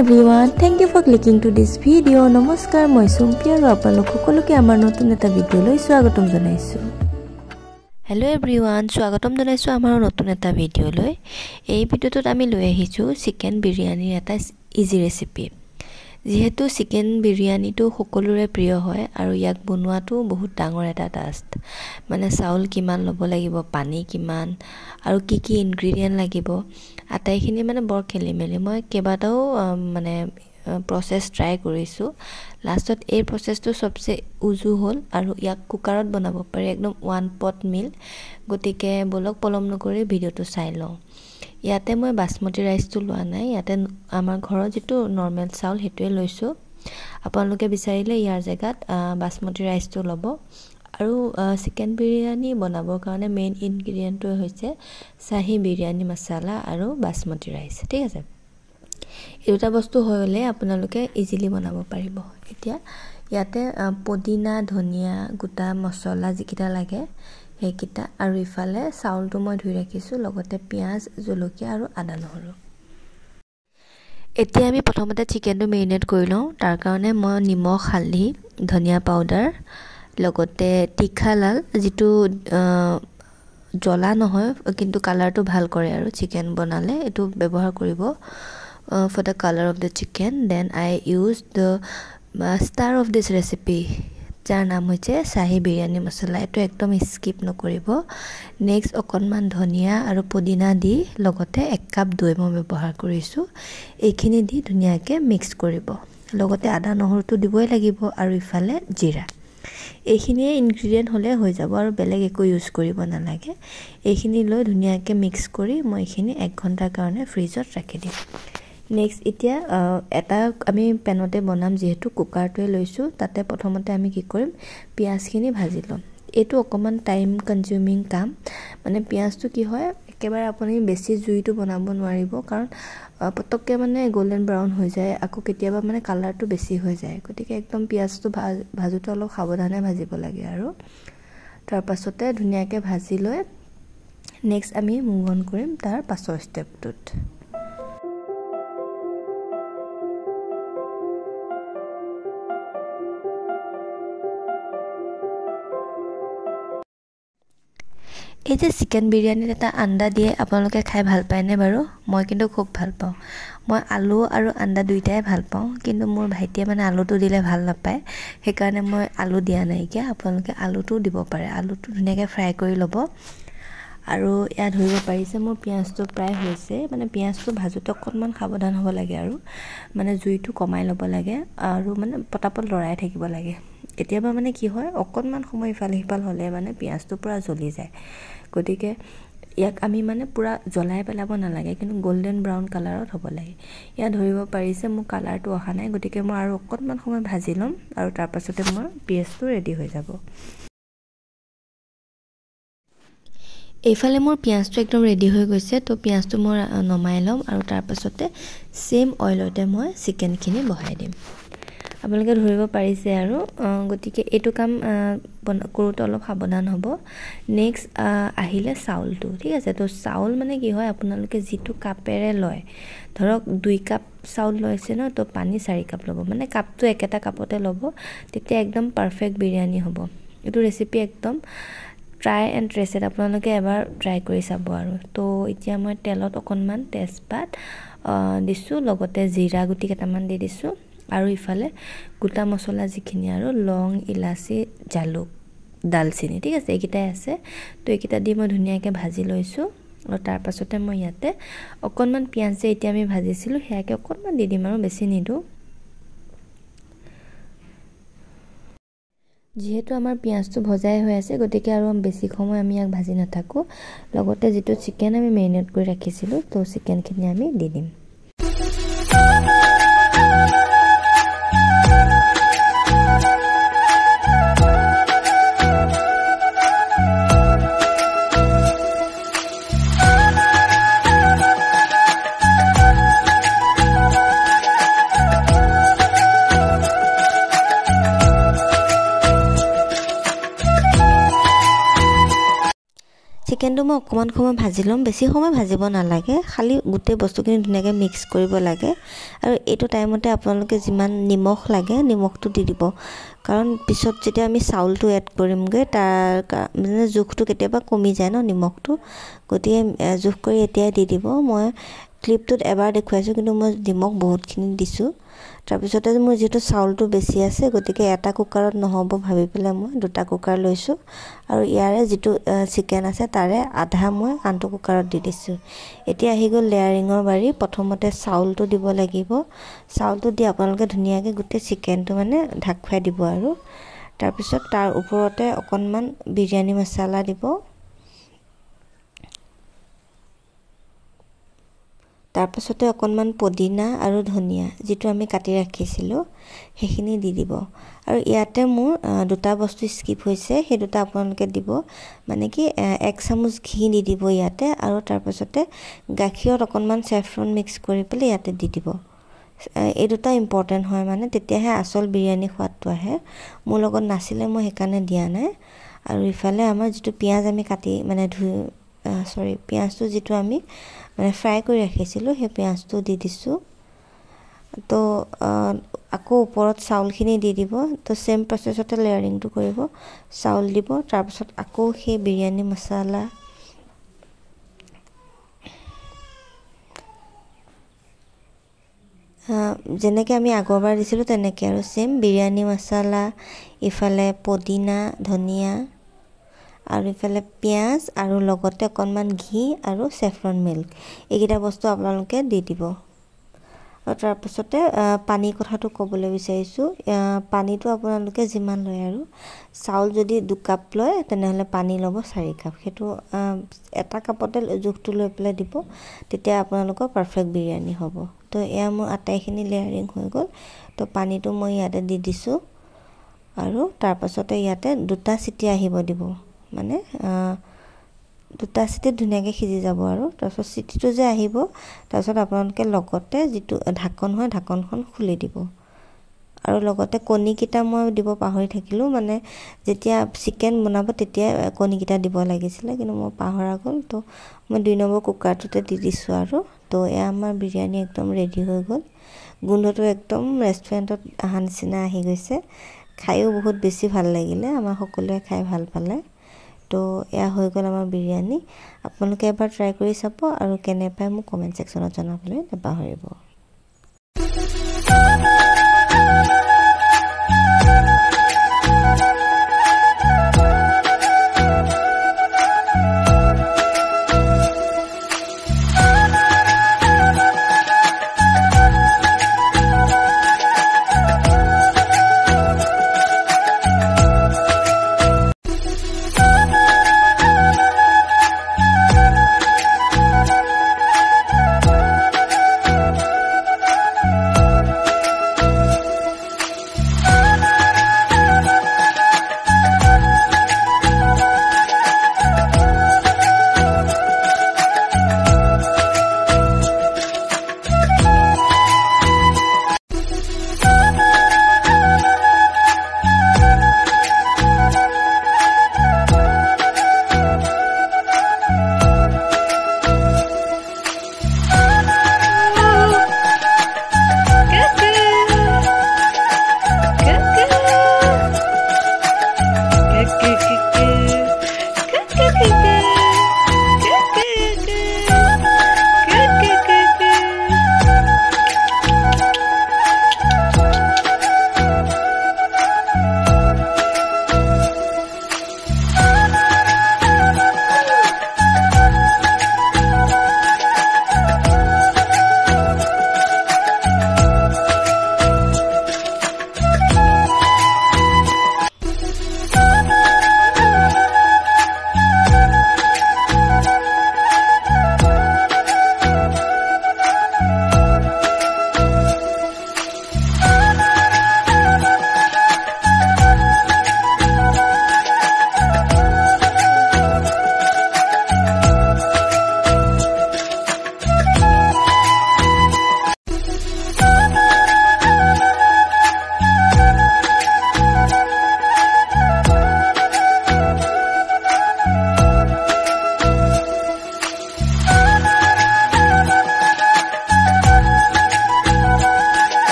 Thank you for clicking to this video' নমস্কাৰ মই চুম্পি আৰু আপোনালোক সকলোকে আমাৰ নতুন এটা ভিডিঅ'লৈ স্বাগতম জনাইছোঁ হেল্ল' এভৰি ওৱান স্বাগতম জনাইছোঁ আমাৰ নতুন এটা ভিডিঅ'লৈ এই ভিডিঅ'টোত আমি লৈ আহিছোঁ চিকেন বিৰিয়ানীৰ এটা ইজি ৰেচিপি যিহেতু চিকেন বিৰিয়ানীটো সকলোৰে প্ৰিয় হয় আৰু ইয়াক বনোৱাটো বহুত ডাঙৰ এটা টাস্ক মানে চাউল কিমান ল'ব লাগিব পানী কিমান আৰু কি কি ইনগ্ৰিডিয়েণ্ট লাগিব আটাইখিনি মানে বৰ খেলি মেলি মই কেইবাটাও মানে প্ৰচেছ ট্ৰাই কৰিছোঁ। লাষ্টত এই প্ৰচেছটো চবচে উজু হ'ল আৰু ইয়াক কুকাৰত বনাব পাৰি একদম ওৱান পট মিল গতিকে বলক পলম নকৰি ভিডিঅ'টো চাই লওঁ। ইয়াতে মই বাচমতি ৰাইচটো লোৱা নাই। ইয়াতে আমাৰ ঘৰৰ যিটো নৰ্মেল চাউল সেইটোৱে লৈছোঁ। আপোনালোকে বিচাৰিলে ইয়াৰ জেগাত বাচমতি ৰাইচটো ল'ব। আৰু চিকেন বিৰিয়ানী বনাবৰ কাৰণে মেইন ইনগ্ৰিডিয়েণ্টটোৱে হৈছে চাহী বিৰিয়ানী মচালা আৰু বাচমতি ৰাইচ ঠিক আছে? এই দুটা বস্তু হ'লে আপোনালোকে ইজিলি বনাব পাৰিব। এতিয়া ইয়াতে পদিনা ধনিয়া গোটা মচলা যিকেইটা লাগে সেইকেইটা আৰু ইফালে চাউলটো মই ধুই ৰাখিছোঁ লগতে পিঁয়াজ জলকীয়া আৰু আদা নহৰু। এতিয়া আমি প্ৰথমতে চিকেনটো মেৰিনেট কৰি লওঁ। তাৰ কাৰণে মই নিমখ হালধি ধনিয়া পাউডাৰ লগতে তীখালাল যিটো জ্বলা নহয় কিন্তু কালাৰটো ভাল কৰে আৰু চিকেন বনালে এইটো ব্যৱহাৰ কৰিব for the colour of the chicken then I use the star of this recipe যাৰ নাম হৈছে চাহী বিৰিয়ানী মচলা এইটো একদম স্কিপ নকৰিব। নেক্সট অকণমান ধনিয়া আৰু পদিনা দি লগতে এক কাপ দৈ মই ব্যৱহাৰ কৰিছোঁ। এইখিনি দি ধুনীয়াকৈ মিক্স কৰিব। লগতে আদা নহৰুটো দিবই লাগিব আৰু ইফালে জিৰা। এইখিনিয়ে ইনগ্ৰিডিয়েণ্ট হ'লে হৈ যাব আৰু বেলেগ একো ইউজ কৰিব নালাগে। এইখিনি লৈ ধুনীয়াকৈ মিক্স কৰি মই এইখিনি এক ঘণ্টাৰ কাৰণে ফ্ৰিজত ৰাখি দিম। নেক্সট এতিয়া এটা আমি পেনতে বনাম যিহেতু কুকাৰটোৱে লৈছোঁ। তাতে প্ৰথমতে আমি কি কৰিম? পিঁয়াজখিনি ভাজি ল'ম। এইটো অকণমান টাইম কনজিউমিং কাম। মানে পিঁয়াজটো কি হয় একেবাৰে আপুনি বেছি জুইটো বনাব নোৱাৰিব। কাৰণ পটককৈ মানে গল্ডেন ব্ৰাউন হৈ যায়। আকৌ কেতিয়াবা মানে কালাৰটো বেছি হৈ যায়। গতিকে একদম পিঁয়াজটো ভাজ ভাজোঁতে অলপ সাৱধানে ভাজিব লাগে আৰু। তাৰপাছতে ধুনীয়াকৈ ভাজি লৈ নেক্সট আমি মুভ অন কৰিম তাৰ পাছৰ ষ্টেপটোত এই যে চিকেন বিৰিয়ানীত এটা আন্দা দিয়ে আপোনালোকে খাই ভাল পায়নে বাৰু? মই কিন্তু খুব ভাল পাওঁ। মই আলু আৰু আন্দা দুয়োটাই ভাল পাওঁ কিন্তু মোৰ ভাইটিয়ে মানে আলুটো দিলে ভাল নাপায়। সেইকাৰণে মই আলু দিয়া নাইকিয়া আপোনালোকে আলুটোও দিব পাৰে। আলুটো ধুনীয়াকৈ ফ্ৰাই কৰি ল'ব। আৰু ইয়াত ধৰিব পাৰিছে মোৰ পিঁয়াজটো প্ৰায় হৈছে। মানে পিঁয়াজটো ভাজোঁতে অকণমান সাৱধান হ'ব লাগে আৰু। মানে জুইটো কমাই ল'ব লাগে আৰু মানে পটাপট লৰাই থাকিব লাগে। কেতিয়াবা মানে কি হয় অকণমান সময় ইফাল সিফাল হ'লে মানে পিঁয়াজটো পূৰা জ্বলি যায়। গতিকে ইয়াক আমি মানে পূৰা জ্বলাই পেলাব নালাগে কিন্তু গল্ডেন ব্ৰাউন কালাৰত হ'ব লাগে। ইয়াত ধৰিব পাৰিছে মোৰ কালাৰটো অহা নাই গতিকে মই আৰু অকণমান সময় ভাজি ল'ম আৰু তাৰপাছতে মোৰ পিঁয়াজটো ৰেডি হৈ যাব। এইফালে মোৰ পিঁয়াজটো একদম ৰেডি হৈ গৈছে তো পিঁয়াজটো মই নমাই ল'ম আৰু তাৰপাছতে ছেইম অইলতে মই চিকেনখিনি বহাই দিম। আপোনালোকে ধৰিব পাৰিছে আৰু গতিকে এইটো কাম কৰোঁতে অলপ সাৱধান হ'ব। নেক্সট আহিলে চাউলটো ঠিক আছে? তো চাউল মানে কি হয় আপোনালোকে যিটো কাপেৰে লয় ধৰক দুই কাপ চাউল লৈছে ন তো পানী চাৰি কাপ ল'ব মানে কাপটো একেটা কাপতে ল'ব তেতিয়া একদম পাৰফেক্ট বিৰিয়ানী হ'ব। এইটো ৰেচিপি একদম ট্ৰাই এণ্ড ট্ৰেচেড আপোনালোকে এবাৰ ট্ৰাই কৰি চাব আৰু। তো এতিয়া মই তেলত অকণমান তেজপাত দিছোঁ লগতে জিৰা গুটি কেইটামান দি দিছোঁ। আৰু ইফালে গোটা মছলা যিখিনি আৰু লং ইলাচি জালুক ডালচেনি ঠিক আছে এইকেইটাই আছে। তো এইকেইটা দি মই ধুনীয়াকৈ ভাজি লৈছোঁ। আৰু তাৰপাছতে মই ইয়াতে অকণমান পিঁয়াজ যে এতিয়া আমি ভাজিছিলোঁ সেয়াকৈ অকণমান দি দিম আৰু বেছি নিদিওঁ। যিহেতু আমাৰ পিঁয়াজটো ভজাই হৈ আছে গতিকে আৰু বেছি সময় আমি ইয়াক ভাজি নাথাকোঁ। লগতে যিটো চিকেন আমি মেৰিনেট কৰি ৰাখিছিলোঁ তো চিকেনখিনি আমি দি দিম। চিকেনটো মই অকণমান সময় ভাজি ল'ম বেছি সময় ভাজিব নালাগে খালি গোটেই বস্তুখিনি ধুনীয়াকৈ মিক্স কৰিব লাগে। আৰু এইটো টাইমতে আপোনালোকে যিমান নিমখ লাগে নিমখটো দি দিব। কাৰণ পিছত যেতিয়া আমি চাউলটো এড কৰিমগৈ তাৰ মানে জোখটো কেতিয়াবা কমি যায় ন নিমখটো। গতিকে জোখ কৰি এতিয়াই দি দিব। মই ক্লিপটোত এবাৰ দেখুৱাইছোঁ কিন্তু মই নিমখ বহুতখিনি দিছোঁ। তাৰপিছতে মোৰ যিহেতু চাউলটো বেছি আছে গতিকে এটা কুকাৰত নহ'ব ভাবি পেলাই মই দুটা কুকাৰ লৈছোঁ। আৰু ইয়াৰে যিটো চিকেন আছে তাৰে আধা মই আনটো কুকাৰত দি দিছোঁ। এতিয়া আহি গ'ল লেয়াৰিঙৰ বাৰী। প্ৰথমতে চাউলটো দিব লাগিব। চাউলটো দি আপোনালোকে ধুনীয়াকৈ গোটেই চিকেনটো মানে ঢাক খুৱাই দিব আৰু। তাৰপিছত তাৰ ওপৰতে অকণমান বিৰিয়ানী মচলা দিব। তাৰপাছতে অকণমান পদিনা আৰু ধনিয়া যিটো আমি কাটি ৰাখিছিলোঁ সেইখিনি দি দিব। আৰু ইয়াতে মোৰ দুটা বস্তু স্কিপ হৈছে সেই দুটা আপোনালোকে দিব। মানে কি এক চামুচ ঘি দি দিব ইয়াতে আৰু তাৰপাছতে গাখীৰত অকণমান চেফ্ৰন মিক্স কৰি পেলাই ইয়াতে দি দিব। এই দুটা ইম্পৰ্টেণ্ট হয় মানে তেতিয়াহে আচল বিৰিয়ানী সোৱাদটো আহে। মোৰ লগত নাছিলে মই সেইকাৰণে দিয়া নাই। আৰু ইফালে আমাৰ যিটো পিঁয়াজ আমি কাটি মানে ধুই চৰি পিঁয়াজটো যিটো আমি মানে ফ্ৰাই কৰি ৰাখিছিলোঁ সেই পিঁয়াজটো দি দিছোঁ। তো আকৌ ওপৰত চাউলখিনি দি দিব। তো ছেম প্ৰচেছতে লেয়াৰিংটো কৰিব। চাউল দিব তাৰপিছত আকৌ সেই বিৰিয়ানী মচলা যেনেকৈ আমি আগৰবাৰ দিছিলোঁ তেনেকৈ আৰু ছেম বিৰিয়ানী মচলা ইফালে পদিনা ধনিয়া। আৰু ইফালে পিঁয়াজ আৰু লগতে অকণমান ঘি আৰু চেফ্ৰন মিল্ক। এইকেইটা বস্তু আপোনালোকে দি দিব। আৰু তাৰপাছতে পানীৰ কথাটো ক'বলৈ বিচাৰিছোঁ। পানীটো আপোনালোকে যিমান লয় আৰু চাউল যদি দুকাপ লয় তেনেহ'লে পানী ল'ব চাৰি কাপ। সেইটো এটা কাপতে জোখটো লৈ পেলাই দিব তেতিয়া আপোনালোকৰ পাৰফেক্ট বিৰিয়ানী হ'ব। তো এয়া মোৰ আটাইখিনি লেয়াৰিং হৈ গ'ল। তো পানীটো মই ইয়াতে দি দিছোঁ। আৰু তাৰপাছতে ইয়াতে দুটা চিটি আহিব দিব। মানে দুটা চিটিত ধুনীয়াকৈ সিজি যাব আৰু। তাৰপিছত চিটিটো যে আহিব তাৰপিছত আপোনালোকে লগতে যিটো ঢাকন হয় ঢাকনখন খুলি দিব। আৰু লগতে কণীকেইটা মই দিব পাহৰি থাকিলোঁ মানে যেতিয়া চিকেন বনাব তেতিয়া কণীকেইটা দিব লাগিছিলে কিন্তু মই পাহৰা গ'ল। তো মই দুই নম্বৰ কুকাৰটোতে দি দিছোঁ আৰু। তো এয়া আমাৰ বিৰিয়ানী একদম ৰেডি হৈ গ'ল। গোন্ধটো একদম ৰেষ্টুৰেণ্টত অহা নিচিনা আহি গৈছে। খায়ো বহুত বেছি ভাল লাগিলে আমাৰ সকলোৱে খাই ভাল পালে। তো এয়া হৈ গ'ল আমাৰ বিৰিয়ানী। আপোনালোকে এবাৰ ট্ৰাই কৰি চাব আৰু কেনে পায় মোক কমেণ্ট ছেকশ্যনত জনাবলৈ নাপাহৰিব।